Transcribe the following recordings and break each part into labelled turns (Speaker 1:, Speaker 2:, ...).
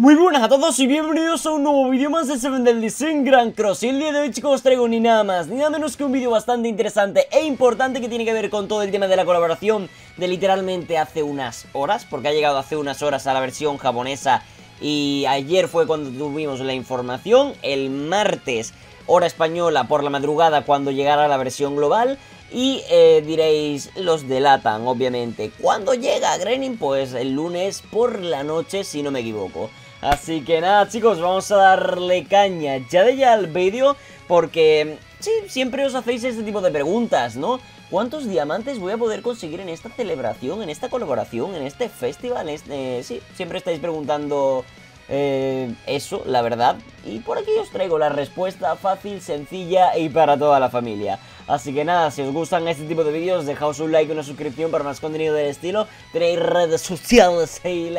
Speaker 1: Muy buenas a todos y bienvenidos a un nuevo vídeo más de Seven Deadly Sin Grand Cross Y el día de hoy chicos os traigo ni nada más ni nada menos que un vídeo bastante interesante e importante que tiene que ver con todo el tema de la colaboración de literalmente hace unas horas Porque ha llegado hace unas horas a la versión japonesa y ayer fue cuando tuvimos la información El martes, hora española por la madrugada cuando llegara la versión global y eh, diréis, los delatan, obviamente. ¿Cuándo llega Grenin? Pues el lunes por la noche, si no me equivoco. Así que nada chicos, vamos a darle caña ya de ya al vídeo porque sí, siempre os hacéis este tipo de preguntas, ¿no? ¿Cuántos diamantes voy a poder conseguir en esta celebración, en esta colaboración, en este festival? este... Sí, siempre estáis preguntando eh, eso, la verdad. Y por aquí os traigo la respuesta fácil, sencilla y para toda la familia. Así que nada, si os gustan este tipo de vídeos, dejaos un like y una suscripción para más contenido del estilo. Tenéis redes sociales ahí,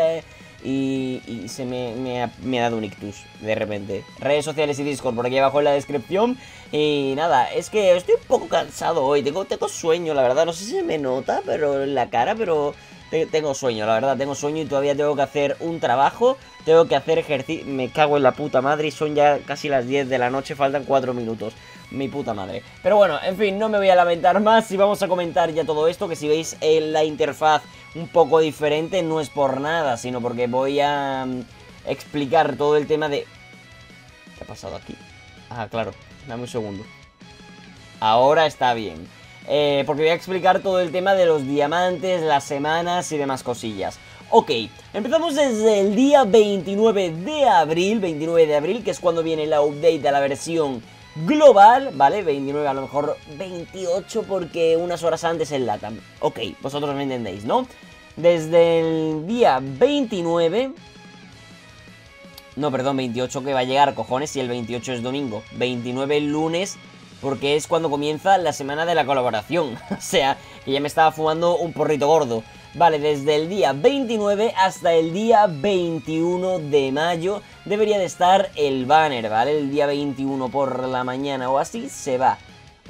Speaker 1: y, se me, ha, dado un ictus de repente. Redes sociales y Discord por aquí abajo en la descripción. Y nada, es que estoy un poco cansado hoy. Tengo, tengo sueño, la verdad. No sé si se me nota pero en la cara, pero tengo sueño, la verdad. Tengo sueño y todavía tengo que hacer un trabajo. Tengo que hacer ejercicio. Me cago en la puta madre y son ya casi las 10 de la noche. Faltan 4 minutos. Mi puta madre. Pero bueno, en fin, no me voy a lamentar más y vamos a comentar ya todo esto. Que si veis en la interfaz un poco diferente no es por nada, sino porque voy a mm, explicar todo el tema de... ¿Qué ha pasado aquí? Ah, claro, dame un segundo. Ahora está bien. Eh, porque voy a explicar todo el tema de los diamantes, las semanas y demás cosillas. Ok, empezamos desde el día 29 de abril, 29 de abril, que es cuando viene la update de la versión global, ¿vale? 29, a lo mejor 28 porque unas horas antes el LATAM. Ok, vosotros me entendéis, ¿no? Desde el día 29... No, perdón, 28 que va a llegar, cojones, si el 28 es domingo. 29 el lunes, porque es cuando comienza la semana de la colaboración. o sea, que ya me estaba fumando un porrito gordo. Vale, desde el día 29 hasta el día 21 de mayo debería de estar el banner, ¿vale? El día 21 por la mañana o así se va.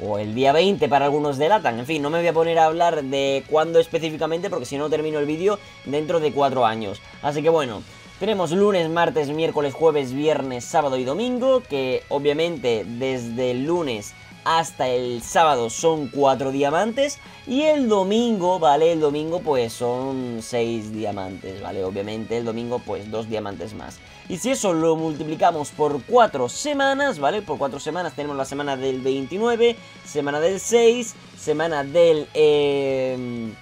Speaker 1: O el día 20 para algunos delatan. En fin, no me voy a poner a hablar de cuándo específicamente porque si no termino el vídeo dentro de 4 años. Así que bueno, tenemos lunes, martes, miércoles, jueves, viernes, sábado y domingo, que obviamente desde el lunes hasta el sábado son 4 diamantes y el domingo, ¿vale? El domingo pues son 6 diamantes, ¿vale? Obviamente el domingo pues 2 diamantes más. Y si eso lo multiplicamos por 4 semanas, ¿vale? Por 4 semanas tenemos la semana del 29, semana del 6, semana del... Eh,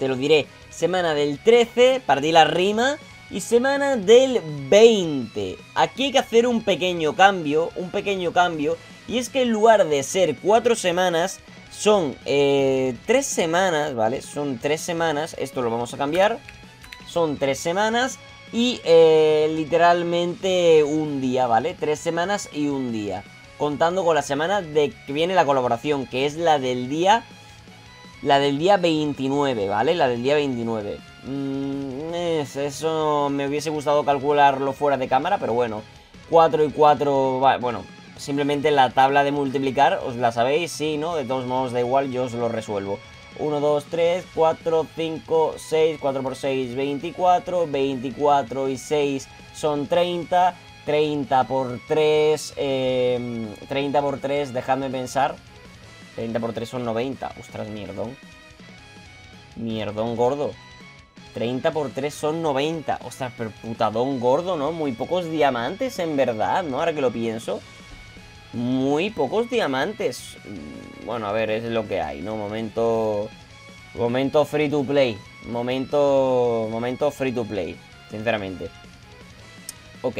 Speaker 1: te lo diré, semana del 13, partí la rima y semana del 20. Aquí hay que hacer un pequeño cambio, un pequeño cambio, y es que en lugar de ser 4 semanas, son 3 eh, semanas, ¿vale? Son 3 semanas, esto lo vamos a cambiar, son 3 semanas y eh, literalmente un día, ¿vale? 3 semanas y un día, contando con la semana de que viene la colaboración, que es la del día... La del día 29, ¿vale? La del día 29. Mm, eso me hubiese gustado calcularlo fuera de cámara, pero bueno. 4 y 4, bueno, simplemente la tabla de multiplicar, os la sabéis, sí, ¿no? De todos modos da igual, yo os lo resuelvo. 1, 2, 3, 4, 5, 6, 4 por 6, 24, 24 y 6 son 30, 30 por 3, eh, 30 por 3, dejadme pensar, 30 por 3 son 90, ostras, mierdón, mierdón gordo. 30 por 3 son 90. Ostras, pero putadón gordo, ¿no? Muy pocos diamantes, en verdad, ¿no? Ahora que lo pienso. Muy pocos diamantes. Mm, bueno, a ver, es lo que hay, ¿no? Momento... Momento free to play. Momento... Momento free to play, sinceramente. Ok.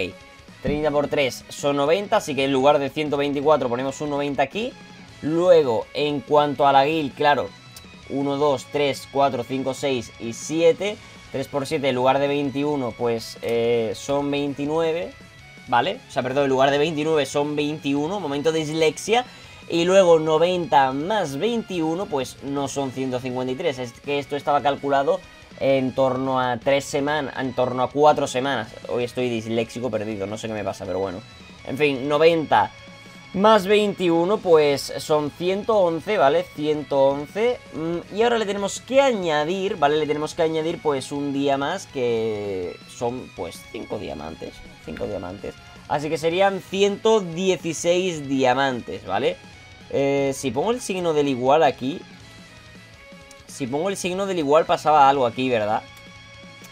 Speaker 1: 30 por 3 son 90, así que en lugar de 124 ponemos un 90 aquí. Luego, en cuanto a la guild, claro, 1, 2, 3, 4, 5, 6 y 7. 3 por 7 en lugar de 21, pues eh, son 29, ¿vale? O sea, perdón, en lugar de 29 son 21, momento de dislexia. Y luego 90 más 21, pues no son 153. Es que esto estaba calculado en torno a 3 semanas, en torno a 4 semanas. Hoy estoy disléxico perdido, no sé qué me pasa, pero bueno. En fin, 90 Más 21, pues son 111, ¿vale? 111. Mm, y ahora le tenemos que añadir, ¿vale? Le tenemos que añadir, pues, un día más que son, pues, 5 diamantes. 5 diamantes. Así que serían 116 diamantes, ¿vale? Eh, si pongo el signo del igual aquí... Si pongo el signo del igual pasaba algo aquí, ¿verdad?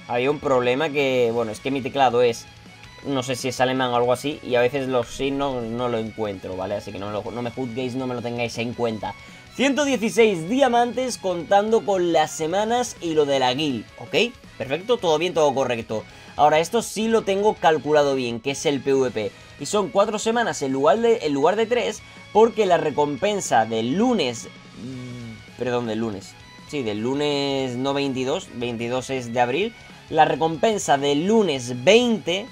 Speaker 1: Había un problema que... Bueno, es que mi teclado es no sé si es alemán o algo así, y a veces los signos no lo encuentro, ¿vale? Así que no, no me juzguéis, no me lo tengáis en cuenta. 116 diamantes contando con las semanas y lo de la guild, ¿ok? Perfecto, todo bien, todo correcto. Ahora, esto sí lo tengo calculado bien, que es el PvP. Y son 4 semanas en lugar de, en lugar de 3, porque la recompensa del lunes... Perdón, del lunes. Sí, del lunes no 22, 22 es de abril. La recompensa del lunes 20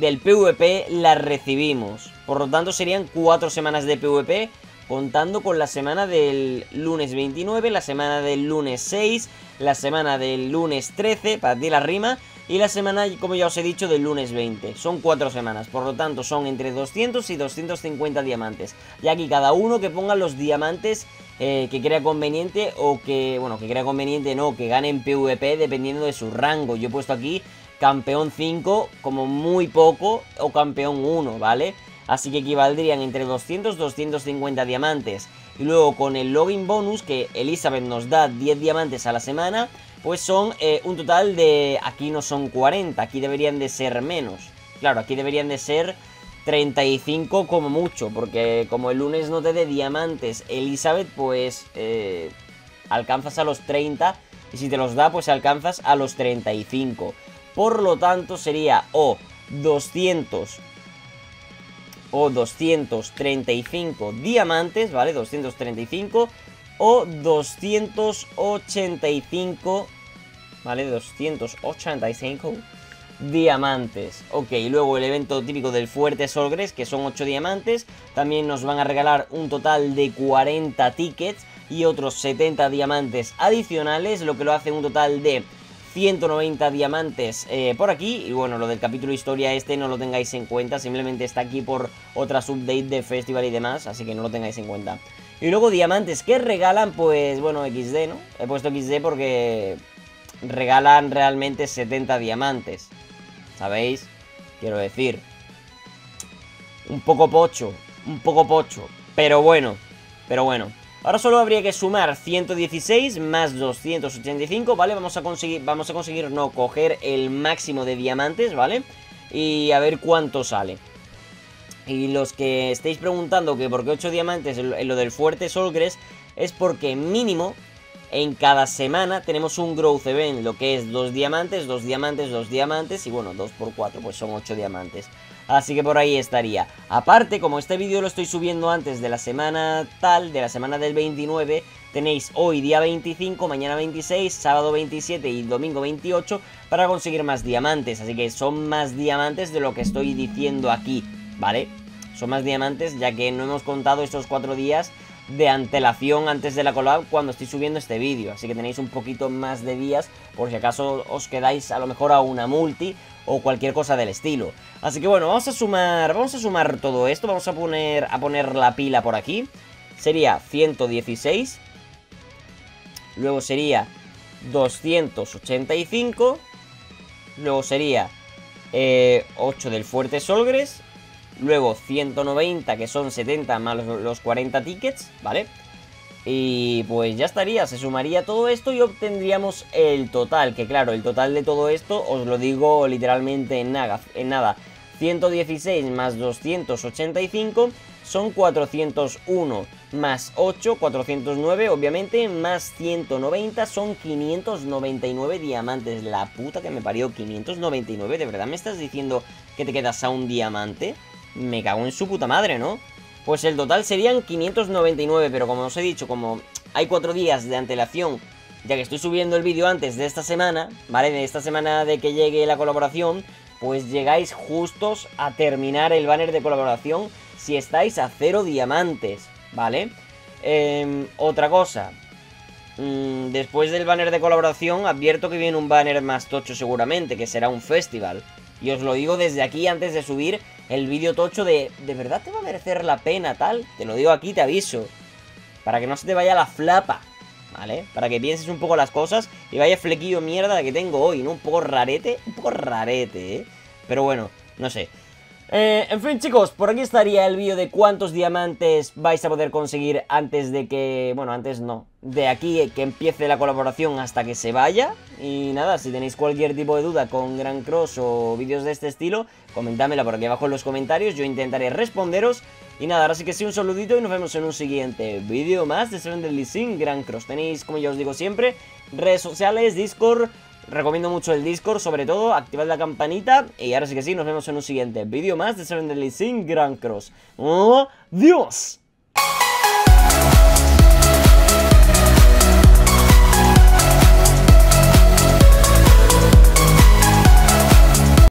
Speaker 1: del PvP la recibimos. Por lo tanto serían 4 semanas de PvP contando con la semana del lunes 29, la semana del lunes 6, la semana del lunes 13, para ti la rima, y la semana, como ya os he dicho, del lunes 20. Son 4 semanas, por lo tanto son entre 200 y 250 diamantes. Y aquí cada uno que ponga los diamantes eh, que crea conveniente o que, bueno, que crea conveniente no, que gane en PvP dependiendo de su rango. Yo he puesto aquí campeón 5 como muy poco o campeón 1, ¿vale? Así que equivaldrían entre 200 250 diamantes. Y luego con el login bonus que Elizabeth nos da 10 diamantes a la semana, pues son eh, un total de... Aquí no son 40, aquí deberían de ser menos. Claro, aquí deberían de ser 35 como mucho, porque como el lunes no te dé diamantes Elizabeth, pues eh, alcanzas a los 30 y si te los da, pues alcanzas a los 35. Por lo tanto, sería o 200 o 235 diamantes, ¿vale? 235 o 285, ¿vale? 285 diamantes. Ok, luego el evento típico del Fuerte Solgres, que son 8 diamantes. También nos van a regalar un total de 40 tickets y otros 70 diamantes adicionales, lo que lo hace un total de 190 diamantes eh, por aquí. Y bueno, lo del capítulo historia este no lo tengáis en cuenta. Simplemente está aquí por otras update de festival y demás. Así que no lo tengáis en cuenta. Y luego diamantes que regalan, pues bueno, XD, ¿no? He puesto XD porque regalan realmente 70 diamantes. ¿Sabéis? Quiero decir. Un poco pocho. Un poco pocho. Pero bueno. Pero bueno. Ahora solo habría que sumar 116 más 285, ¿vale? Vamos a conseguir, vamos a conseguir no coger el máximo de diamantes, ¿vale? Y a ver cuánto sale. Y los que estéis preguntando que por qué 8 diamantes en lo del fuerte Solgres es porque mínimo en cada semana tenemos un growth event, lo que es 2 diamantes, 2 diamantes, 2 diamantes y bueno, 2 por 4 pues son 8 diamantes. Así que por ahí estaría. Aparte, como este vídeo lo estoy subiendo antes de la semana tal, de la semana del 29, tenéis hoy día 25, mañana 26, sábado 27 y domingo 28 para conseguir más diamantes. Así que son más diamantes de lo que estoy diciendo aquí, ¿vale? Son más diamantes ya que no hemos contado estos cuatro días de antelación antes de la collab cuando estoy subiendo este vídeo. Así que tenéis un poquito más de días por si acaso os quedáis a lo mejor a una multi o cualquier cosa del estilo. Así que bueno, vamos a sumar, vamos a sumar todo esto, vamos a poner, a poner la pila por aquí. Sería 116. Luego sería 285. Luego sería 8 eh, del Fuerte Solgres. Luego 190, que son 70 más los 40 tickets, ¿vale? Y pues ya estaría, se sumaría todo esto y obtendríamos el total, que claro, el total de todo esto os lo digo literalmente en nada, en nada. 116 más 285 son 401 más 8, 409 obviamente, más 190 son 599 diamantes. La puta que me parió, 599, ¿de verdad me estás diciendo que te quedas a un diamante? Me cago en su puta madre, ¿no? Pues el total serían 599, pero como os he dicho, como hay cuatro días de antelación, ya que estoy subiendo el vídeo antes de esta semana, ¿vale? De esta semana de que llegue la colaboración, pues llegáis justos a terminar el banner de colaboración si estáis a cero diamantes, ¿vale? Em, otra cosa, mm, después del banner de colaboración advierto que viene un banner más tocho seguramente, que será un festival. Y os lo digo desde aquí antes de subir el vídeo tocho de ¿De verdad te va a merecer la pena tal? Te lo digo aquí, te aviso. Para que no se te vaya la flapa, ¿vale? Para que pienses un poco las cosas y vaya flequillo mierda que tengo hoy, ¿no? Un poco rarete, un poco rarete, ¿eh? Pero bueno, no sé. Eh, en fin chicos, por aquí estaría el vídeo de cuántos diamantes vais a poder conseguir antes de que... Bueno, antes no. De aquí que empiece la colaboración hasta que se vaya. Y nada, si tenéis cualquier tipo de duda con Gran Cross o vídeos de este estilo, comentádmela por aquí abajo en los comentarios, yo intentaré responderos. Y nada, ahora sí que sí, un saludito y nos vemos en un siguiente vídeo más de Seven Deadly Sin Gran Cross. Tenéis, como ya os digo siempre, redes sociales, Discord... Recomiendo mucho el Discord, sobre todo, activad la campanita y ahora sí que sí, nos vemos en un siguiente vídeo más de Seven Deadly Sin Grand Cross. ¡Oh, ¡Dios!